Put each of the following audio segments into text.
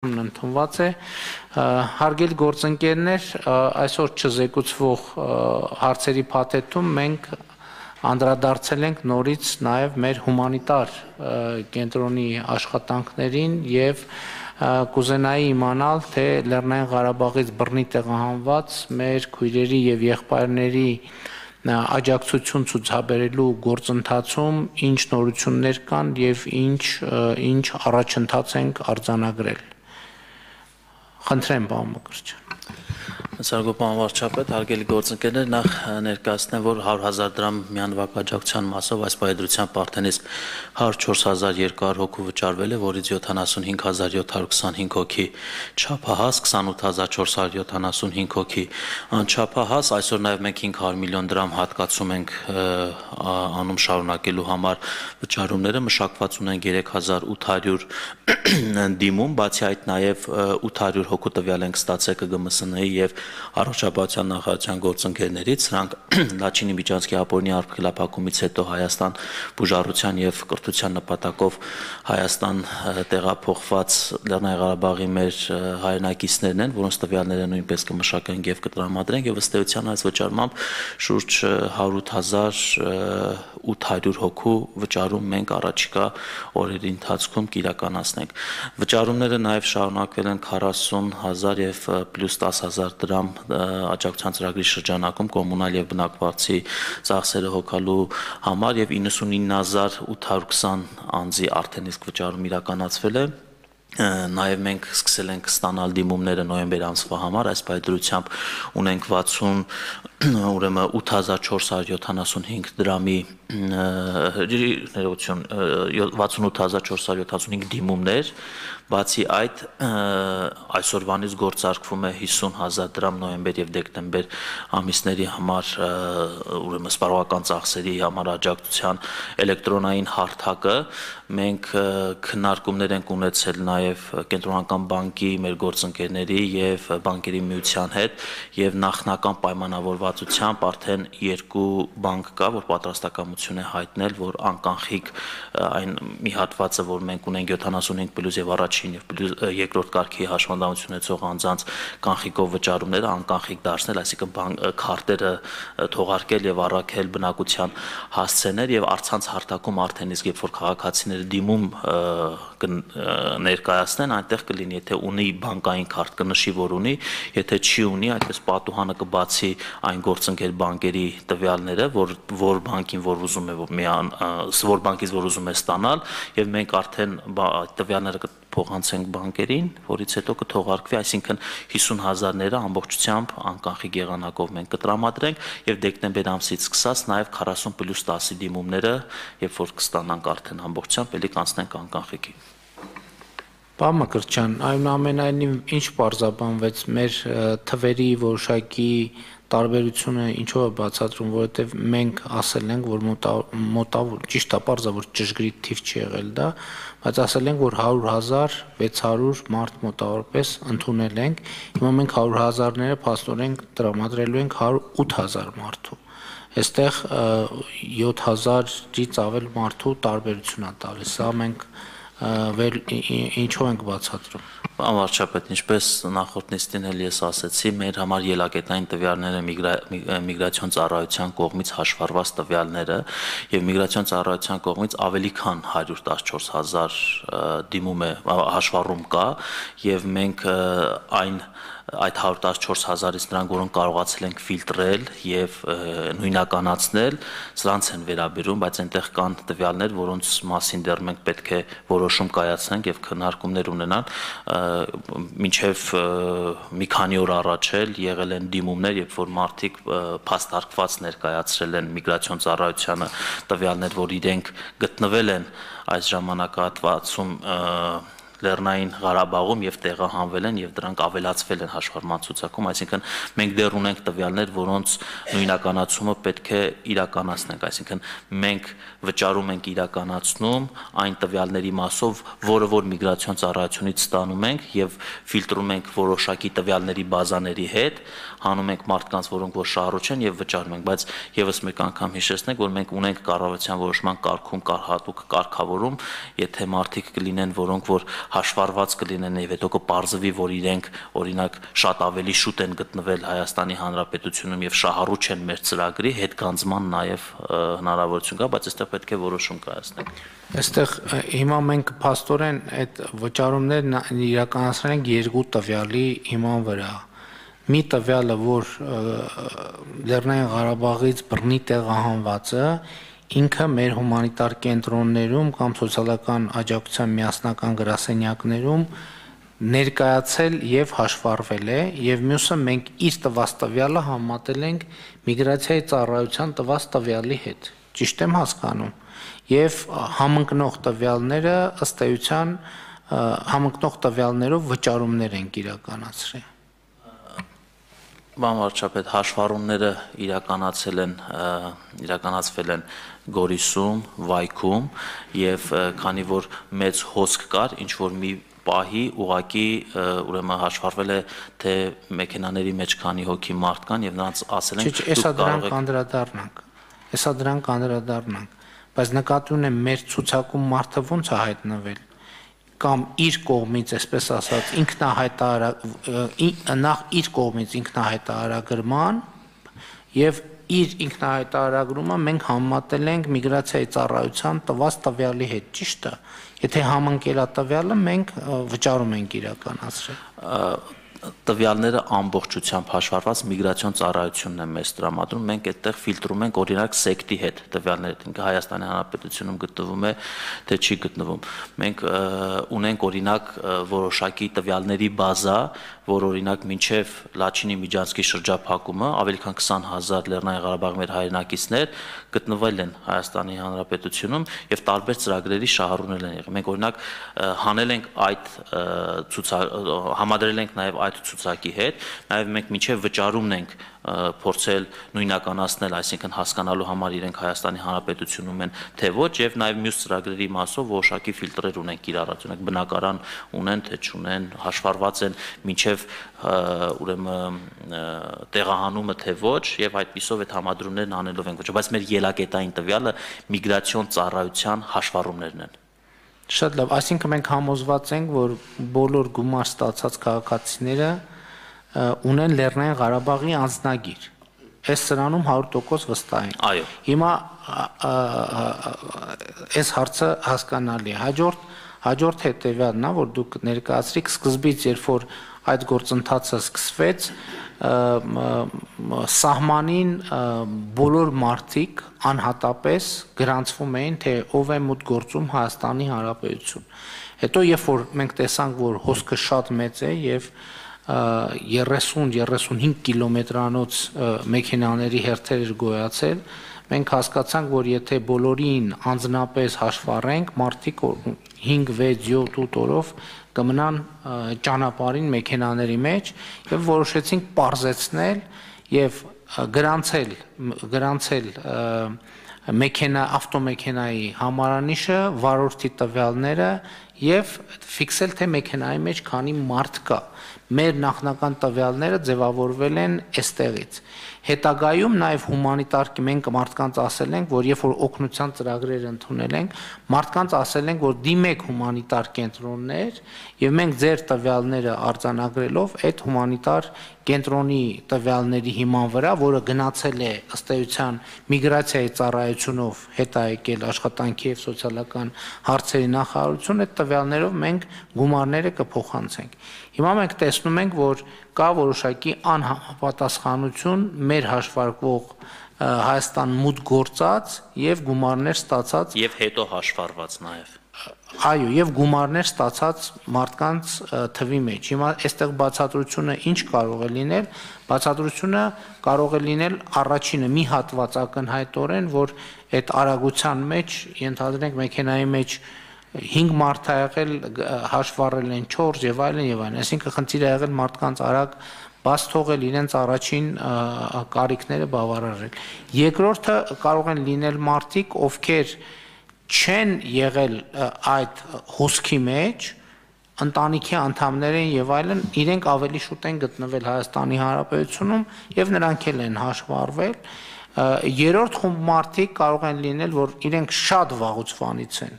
ընդունված է հարգելի գործընկերներ այսօր չզեկուցվող հարցերի փաթեթում մենք անդրադարձել ենք նորից նաև մեր հումանիտար կենտրոնի աշխատանքներին եւ կուզենայի իմանալ թե Լեռնային Ղարաբաղից բռնի տեղահանված մեր քույրերի եւ եղբայրների աջակցություն ցուցաբերելու գործընթացում ինչ նորություններ կան եւ ինչ ինչ առաջընթաց ենք արձանագրել Խնդրեմ, պարոն Մկրտչյան։ Սարգսական վարչապետ, հարգելի գործընկերներ, նախ ներկայացնեմ, որ 100.000 դրամ միանվագ աջակցության մասով այս պայդրության պարտենից 104.200 հոգու վճարվել է, որից 75725 հոգի չափահաս, 28475 հոգի անչափահաս, այսօր նաև մենք 500 միլիոն դրամ հատկացում ենք անում շարունակելու համար վճարումները, մշակված ունենք 3800 դիմում, բացի այդ նաև 800 հոգու տվյալ ենք ստացել ԿԳՄՍՆ-ի եւ առողջապահության նախարարության գործընկերներից, սրանք Լաչինի միջանցքի ապօրինի արգելափակումից հետո Հայաստան բուժառության եւ կրթության նպատակով Հայաստան տեղափոխված Լեռնային Ղարաբաղի մեր հայրենակիցներն են, որոնց տվյալները նույնպես կմշակենք եւ կտրամադրենք եւ ըստ էության այս վճարմամբ շուրջ 100800 հոգու վճարում մենք առաջիկա օրերի ընթացքում կիրականացնենք։ Վճարումները նաեւ շարունակվել են 40000 եւ պլյուս 10000 դրամ աջակցության ծրագրի շրջանակում կոմունալ եւ բնակվարցի ծախսերը հոգալու համար եւ 99820 անձի արդեն իսկ վճարում իրականացվել է Նաև մենք սկսել ենք ստանալ դիմումները նոյեմբեր ամսվա համար, այս բայդրությամբ ունենք 60 ուրեմն 8475 դրամի ներողություն 68475 դիմումներ, բացի այդ այսօրվանից գործարկվում է 50000 դրամ նոյեմբեր եւ դեկտեմբեր ամիսների համար ուրեմն սպառողական ծախսերի համար աջակցության էլեկտրոնային հարթակը մենք քննարկումներ ենք ունեցել նաև կենտրոնական բանկի մեր գործընկերների եւ բանկերի միության հետ եւ նախնական պայմանավորվածությամբ արդեն երկու բանկ կա, որ պատրաստակամություն է հայտնել, որ անկանխիկ այն մի հատվածը, որ մենք ունենք 75 պլյուս եւ առաջին եւ երկրորդ կարգի հաշվանդամություն ունեցող անձանց կանխիկով վճարումները անկանխիկ դարձնել, այսինքն քարտերը թողարկել եւ առաքել բնակության հասցեներ եւ արցանց հարթակում արդեն իսկ երբ որ քաղաքացիները դիմում ներկայացնեն, այնտեղ կլինի, եթե ունի բանկային քարտ կնշի, որ ունի, եթե չի ունի, այդպես պատուհանը կբացի այն գործընկեր բանկերի տվյալները, որ որ բանկին որ ուզում է միան որ բանկից որ ուզում է ստանալ, եւ մենք արդեն այդ տվյալները փոխանցենք բանկերին, որից հետո կթողարկվի, այսինքն 50000-ները ամբողջությամբ անկախի եղանակով մենք կտրամադրենք եւ դեկտեմբեր ամսից սկսած նաեւ 40 պլյուս 10-ի դիմումները, երբ որ կստանանք արդեն ամբողջությամբ, ելի կանցնենք անկախիկի։ Պարոն Մկրտչյան, այնուամենայնիվ ինչ պարզաբանվեց մեր թվերի որոշակի տարբերությունը ինչով է բացատրում, որովհետև մենք ասել ենք, որ մոտավոր ճիշտ է, պարզա որ ճշգրիտ թիվ չի եղել դա, բայց ասել ենք, որ 100.600 մարդ մոտավորապես ընդունել ենք։ Հիմա մենք 100.000-ները փաստորեն տրամադրելու ենք 108.000 մարդու։ Այստեղ 7000-ից ավել մարդու տարբերություն է տալիս։ Սա մենք ինչով ենք բացատրում։ Անվարչապետ, ինչպես նախորդ նիստին էլ ես ասացի, մեր համար ելակետային տվյալները միգրացիոն ծառայության կողմից հաշվառված տվյալները եւ միգրացիոն ծառայության կողմից ավելի քան 114000 դիմում է հաշվառում կա եւ մենք այն այդ 114000-ից նրանք, որոնք կարողացել ենք ֆիլտրել եւ նույնականացնել, սրանց են վերաբերում, բայց այնտեղ կան տվյալներ, որոնց մասին դեռ մենք պետք է որոշում կայացնենք եւ քննարկումներ ունենան, ինչեվ մի քանի օր առաջ էլ եղել են դիմումներ, երբ որ մարդիկ փաստարկված ներկայացրել են միգրացիոն ծառայությանը տվյալներ, որ իրենք գտնվել են այս ժամանակահատվածում Լեռնային Ղարաբաղում եւ տեղահանվել են եւ դրանք ավելացվել են հաշվառման ցուցակում, այսինքն մենք դեռ ունենք տվյալներ, որոնց նույնականացումը պետք է իրականացնենք, այսինքն մենք վճարում ենք իրականացնում այն տվյալների մասով, որը որ միգրացիոն ծառայությունից ստանում ենք եւ ֆիլտրում ենք որոշակի տվյալների բազաների հետ, հանում ենք մարդկանց, որոնք որ շահառուչ են եւ վճարում ենք, բայց եւս մեկ անգամ հիշեցնենք, որ մենք ունենք կառավարության որոշման կարգում կար հատուկ կարգավորում, եթե մարդիկ կլինեն, որոնք որ հաշվառված կլինեն եւ հետո կպարզվի, որ իրենք օրինակ շատ ավելի շուտ են գտնվել Հայաստանի Հանրապետությունում եւ շահառու չեն մեր ծրագրի հետ գանձման նաեւ հնարավորություն կա, բայց այստեղ պետք է որոշում կայացնենք։ Այստեղ հիմա մենք փաստորեն այդ վճարումներն իրականացրել ենք երկու տվյալի հիման վրա մի տվյալը, որ Լեռնային Ղարաբաղից բռնի տեղահանվածը ինքը մեր հումանիտար կենտրոններում կամ սոցիալական աջակցության միասնական գրասենյակներում ներկայացել եւ հաշվառվել է եւ մյուսը մենք իր տված տվյալը համատել ենք միգրացիայի ծառայության տված տվյալի հետ ճիշտ եմ հասկանում եւ համընկնող տվյալները ըստ էության համընկնող տվյալներով վճարումներ են իրականացրել Բան վարչապետ հաշվառումները իրականացել են իրականացվել են Գորիսում, Վայքում եւ քանի որ մեծ հոսք կար, ինչ որ մի պահի ուղակի ուրեմն հաշվառվել է թե մեքենաների մեջ քանի հոգի մարդ կան եւ նրանց ասել են դուք կարող եք անդրադառնանք։ Հեսա դրանք անդրադառնանք, բայց նկատի ունեմ մեր ցուցակում մարդը ո՞նց է հայտնվել կամ իր կողմից, այսպես ասած, ինքնահայտարար նախ իր կողմից ինքնահայտարարագրման եւ իր ինքնահայտարարագրումը մենք համատել ենք միգրացիայի ծառայության տված տվյալի հետ, ճիշտ է։ Եթե համընկելա տվյալը մենք վճարում ենք իրականացրել տվյալները ամբողջությամբ հաշվառված միգրացիոն ծառայությունն է մեզ տրամադրում։ Մենք այդտեղ ֆիլտրում ենք օրինակ սեկտի հետ տվյալները, ինքը Հայաստանի Հանրապետությունում գտնվում է, թե չի գտնվում։ Մենք ունենք օրինակ որոշակի տվյալների բազա, որ օրինակ մինչև Լաչինի Միջանցքի շրջափակումը ավելի քան 20000 Լեռնային Ղարաբաղի մեր հայրենակիցներ գտնվել են Հայաստանի Հանրապետությունում եւ տարբեր ծրագրերի շահառուներ են եղել։ Մենք օրինակ հանել ենք այդ ցուցա համադրել ենք նաեւ այդ ցուցակի հետ, նաեւ մենք մինչև վճարումն ենք փորձել նույնականացնել, այսինքն հասկանալու համար իրենք Հայաստանի Հանրապետությունում են, թե ոչ, եւ նաեւ մյուս ծրագրերի մասով որոշակի ֆիլտրեր ունենք իրար, օրինակ բնակարան ունեն, թե չունեն, հաշվառված են մինչեւ ուրեմն տեղահանումը թե ոչ, եւ այդպիսով այդ համադրումներն անելով ենք ոչ, բայց մեր ելակետային տվյալը միգրացիոն ծառայության հաշվառումներն են։ Շատ լավ, այսինքն մենք համոզված ենք, որ բոլոր գումար ստացած քաղաքացիները ունեն Լեռնային Ղարաբաղի անձնագիր։ Այս սրանում 100% վստահ ենք։ Այո։ Հիմա այս հարցը հասկանալի է։ Հաջորդ հաջորդ հետևյալն է, որ դուք ներկայացրիք սկզբից, երբ որ այդ գործընթացը սկսվեց, սահմանին բոլոր մարդիկ անհատապես գրանցվում էին, թե ով է մուտք գործում Հայաստանի Հանրապետություն։ Հետո երբ որ մենք տեսանք, որ հոսքը շատ մեծ է եւ և 30-35 կիլոմետրանոց մեքենաների հերթեր էր գոյացել, մենք հասկացանք, որ եթե բոլորին անձնապես հաշվառենք, մարդիկ 5, 6, 7, 8 օրով կմնան ճանապարհին մեքենաների մեջ եւ որոշեցինք parzեցնել եւ գրանցել գրանցել մեքենա ավտոմեքենայի համարանիշը, վարորդի տվյալները եւ ֆիքսել թե մեքենայի մեջ քանի մարդ կա մեր նախնական տվյալները ձևավորվել են այստեղից։ Հետագայում նաև հումանիտար մենք մարդկանց ասել ենք, որ երբ որ օգնության ծրագրեր ընդունել ենք, մարդկանց ասել ենք, որ դիմեք հումանիտար կենտրոններ եւ մենք ձեր տվյալները արձանագրելով այդ հումանիտար կենտրոնի տվյալների հիման վրա, որը գնացել է ըստ էության միգրացիայի ծառայությունով հետաեկել աշխատանքի եւ սոցիալական հարցերի նախարարություն, այդ տվյալներով մենք գումարները կփոխանցենք։ Հիմա մենք տեսնում ենք, որ կա որոշակի անհապատասխանություն մեր հաշվարկվող Հայաստան մուտք գործած եւ գումարներ ստացած եւ հետո հաշվառված նաեւ այո եւ գումարներ ստացած մարդկանց թվի մեջ հիմա այստեղ բացատրությունը ինչ կարող է լինել բացատրությունը կարող է լինել առաջինը մի հատված ակնհայտորեն որ այդ արագության մեջ ենթադրենք մեքենայի մեջ 5 մարդ ա եղել հաշվառել են 4 եւ այլն եւ այլն այսինքն խնդիր ա եղել մարդկանց արագ բաց թողել իրենց առաջին կարիքները բավարարել երկրորդը կարող են լինել մարդիկ ովքեր չեն եղել այդ հոսքի մեջ ընտանիքի անդամներ են եւ այլն իրենք ավելի շուտ են գտնվել Հայաստանի Հանրապետությունում եւ նրանք էլ են հաշվառվել երրորդ խումբ մարդիկ կարող են լինել որ իրենք շատ վաղուց վանից են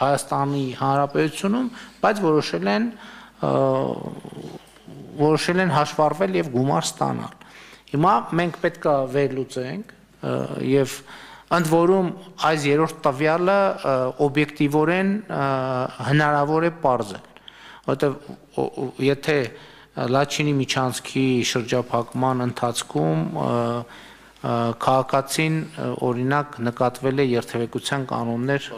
Հայաստանի Հանրապետությունում, բայց որոշել են որոշել են հաշվառվել եւ գումար ստանալ։ Հիմա մենք պետքա վերլուծենք եւ ընդ որում այս երրորդ տվյալը օբյեկտիվորեն հնարավոր է ողջել, որովհետեւ եթե Լաչինի միջանցքի շրջափակման ընթացքում քաղաքացին օրինակ նկատվել է երթևեկության կանոններ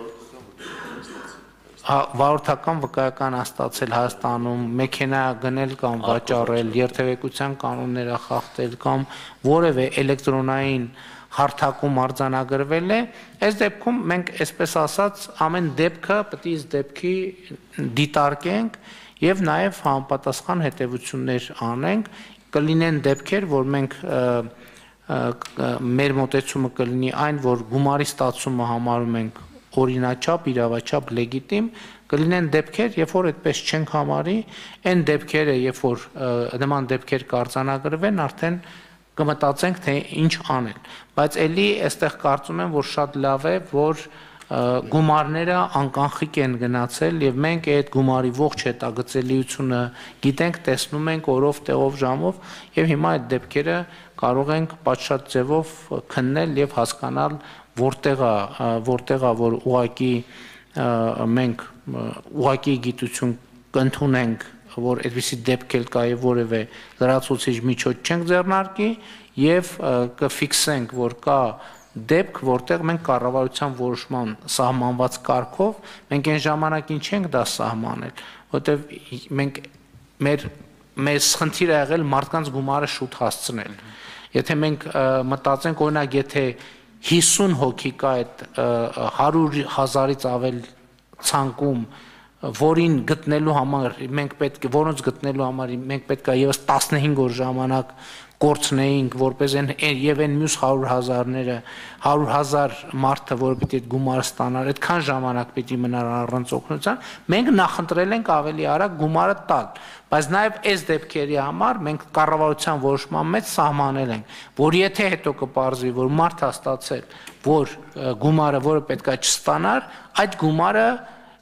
վարորդական վկայական աստացել Հայաստանում, մեքենա գնել կամ վաճառել, երթևեկության կանոնները խախտել կամ որևէ էլեկտրոնային հարթակում արձանագրվել է, այս դեպքում մենք այսպես ասած ամեն դեպքը պետք է դեպքի դիտարկենք եւ նաեւ համապատասխան հետեւություններ անենք, կլինեն դեպքեր, որ մենք մեր մտածումը կլինի այն, որ գումարի ստացումը համարում ենք օրինաչափ, իրավաչափ լեգիտիմ, կլինեն դեպքեր, երբ որ այդպես չենք համարի, այն դեպքերը, երբ որ նման դեպքեր կարձանագրվեն, արդեն կմտածենք, թե ինչ անել։ Բայց ելի այստեղ կարծում եմ, որ շատ լավ է, որ գումարները անկանխիկ են գնացել եւ մենք այդ գումարի ողջ հետագծելիությունը գիտենք, տեսնում ենք օրով, տեղով, ժամով եւ հիմա այդ դեպքերը կարող ենք պատշաճ ձևով քննել եւ հասկանալ որտեղա որտեղա որ ուղակի մենք ուղակի գիտություն կընդունենք որ այդպիսի դեպք էլ կա եւ որևէ լրացուցիչ միջոց չենք ձեռնարկի եւ կֆիքսենք որ կա դեպք, որտեղ մենք կառավարության որոշման սահմանված կարգով մենք այն ժամանակին չենք դա սահմանել, որտեղ մենք մեր մեզ խնդիր ա եղել մարդկանց գումարը շուտ հասցնել։ Եթե մենք մտածենք օրինակ, եթե 50 հոգի կա այդ 100 հազարից ավել ցանկում որին գտնելու համար մենք պետք է որոնց գտնելու համար մենք պետք է եւս 15 օր ժամանակ կորցնեինք որպես են եւ այն մյուս 100 հազարները 100 հազար մարդը որը պիտի այդ գումարը ստանար այդքան ժամանակ պիտի մնար առանց օգնության մենք նախընտրել ենք ավելի արագ գումարը տալ բայց նաեւ այս դեպքերի համար մենք կառավարության որոշման մեջ սահմանել ենք որ եթե հետո կպարզվի որ մարդ հաստատել որ գումարը որը պետքա չստանար այդ գումարը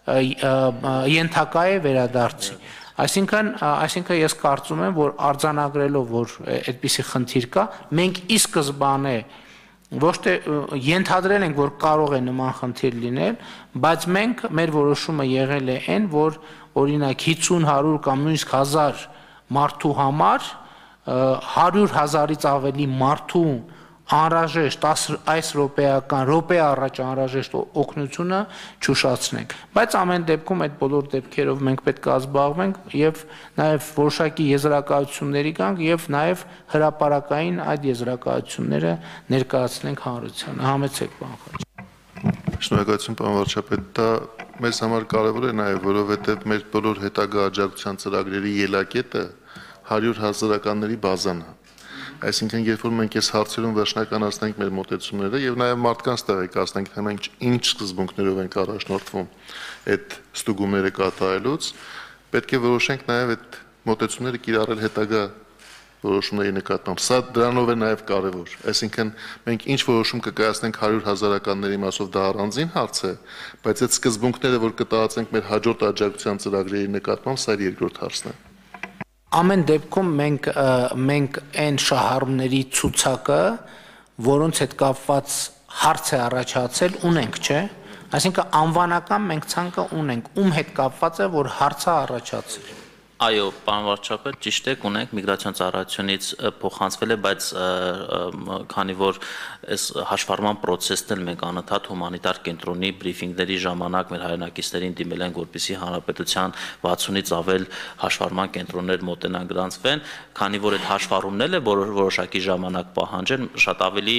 ենթակա է վերադարձի Այսինքն, այսինքն ես կարծում եմ, որ արձանագրելով, որ այդպիսի խնդիր կա, մենք ի սկզբանե ոչ թե ենթադրել ենք, որ կարող է նման խնդիր լինել, բայց մենք մեր որոշումը եղել է այն, որ օրինակ 50, 100 կամ նույնիսկ 1000 մարդու համար 100 հազարից ավելի մարդու անհրաժեշտ այս րոպեական րոպե առաջ անհրաժեշտ օգնությունը ճուշացնենք բայց ամեն դեպքում այդ բոլոր դեպքերով մենք պետք է զբաղվենք եւ նաեւ որոշակի եզրակացությունների կանք եւ նաեւ հրաապարակային այդ եզրակացությունները ներկայացնենք հանրությանը համեցեք բան խաչ Շնորհակալություն պարոն վարչապետ, դա մեզ համար կարևոր է նաև, որովհետև մեր բոլոր հետագա աջակցության ծրագրերի ելակետը 100 հազարականների բազան է Այսինքն, երբ որ մենք այս հարցերում վերջնականացնենք մեր մոտեցումները եւ նաեւ մարդկանց տեղեկացնենք, թե մենք ինչ սկզբունքներով ենք առաջնորդվում այդ ստուգումները կատարելուց, պետք է որոշենք նաեւ այդ մոտեցումները կիրառել հետագա որոշումների նկատմամբ։ Սա դրանով է նաև կարևոր։ Այսինքն մենք ինչ որոշում կկայացնենք 100 հազարականների մասով դա առանձին հարց է, բայց այդ սկզբունքները, որ կտարածենք մեր հաջորդ աջակցության ծրագրերի նկատմամբ, սա երկրորդ հարցն է ամեն դեպքում մենք մենք այն շահառուների ցուցակը, որոնց հետ կապված հարց է առաջացել, ունենք, չէ՞։ Այսինքն անվանական մենք ցանկը ունենք, ում հետ կապված է, որ հարցը առաջացել։ Այո, պարոն վարչապետ, ճիշտ է, ունենք միգրացիոն ծառայությունից փոխանցվել է, բայց քանի որ այս հաշվառման process-ն էլ մենք անընդհատ հումանիտար կենտրոնի բրիֆինգների ժամանակ մեր հայրենակիցներին դիմել ենք, որպեսզի հանրապետության 60-ից ավել հաշվառման կենտրոններ մոտենան գրանցվեն, քանի որ այդ հաշվառումն էլ է որոշակի ժամանակ պահանջել, շատ ավելի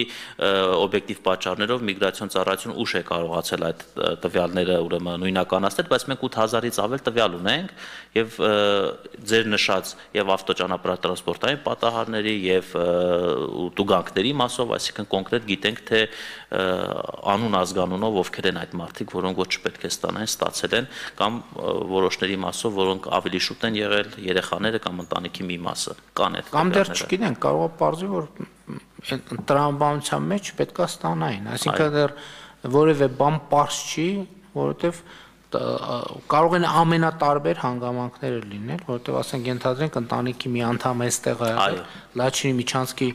օբյեկտիվ պատճառներով միգրացիոն ծառայություն ուշ է կարողացել այդ տվյալները ուրեմն նույնականացնել, բայց մենք 8000-ից ավել տվյալ ունենք եւ ձեր նշած եւ ավտոճանապարհատրանսպորտային պատահարների եւ տուգանքների մասով, այսինքն կոնկրետ գիտենք թե անուն ազգանունով ովքեր են այդ մարդիկ, որոնք ոչ պետք է ստանան, ստացել են կամ որոշների մասով, որոնք ավելի շուտ են եղել երեխաները կամ ընտանիքի մի մասը կան այդ կամ դեռ չգիտենք, կարող է բարձի որ տրամաբանության մեջ պետքա ստանային, այսինքն դեռ որևէ բան པարզ չի որովհետև կարող են ամենատարբեր հանգամանքները լինել, որովհետև ասենք ենթադրենք ընտանիքի մի անդամ էստեղ է եղել, Լաչինի Միչանսկի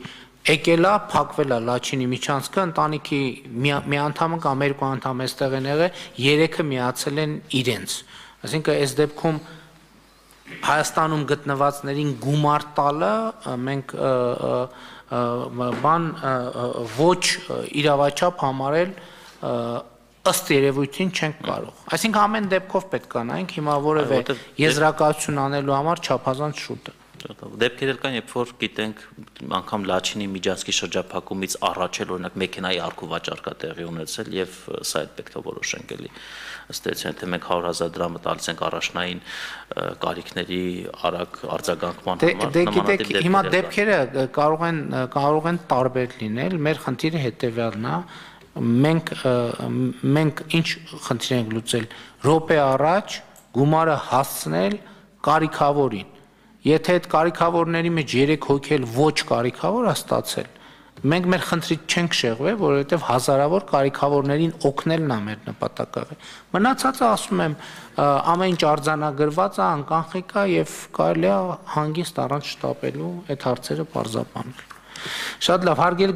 եկել է, փակվել է Լաչինի Միչանսկը, ընտանիքի մի, մի անդամը կամ երկու անդամ էստեղ են եղել, երեքը միացել են իրենց։ Այսինքն այս դեպքում Հայաստանում գտնվածներին գումար տալը մենք բան ոչ իրավաչափ համարել ըստ երևույթին չենք կարող։ Այսինքն ամեն դեպքով պետք է նայենք հիմա որևէ եզրակացություն անելու համար չափազանց շուտ է։ Դեպքեր էլ կան, երբ որ գիտենք անգամ Լաչինի միջանցքի շրջափակումից առաջ էլ օրինակ մեքենայի արքու վաճառքա տեղի ունեցել եւ սա էլ պետք է որոշենք էլի ըստ էության թե մենք 100.000 դրամը տալիս ենք առաջնային կարիքների արագ արձագանքման դե, համար դե գիտեք հիմա դեպքերը կարող են կարող են տարբեր լինել մեր խնդիրը հետեւյալն է մենք մենք ինչ խնդիր ենք լուծել րոպե առաջ գումարը հասցնել կարիքավորին Եթե այդ կարիքավորների մեջ 3 հոգի էլ ոչ կարիքավոր է ստացել, մենք մեր խնդրից չենք շեղվել, որովհետև հազարավոր կարիքավորներին օգնելն է մեր նպատակը։ Մնացածը ասում եմ, ամեն ինչ արձանագրված է, անկանխիկ է եւ կարելի է հանգիստ առանց շտապելու այդ հարցերը բարձապանել։ Շատ լավ, հարգելի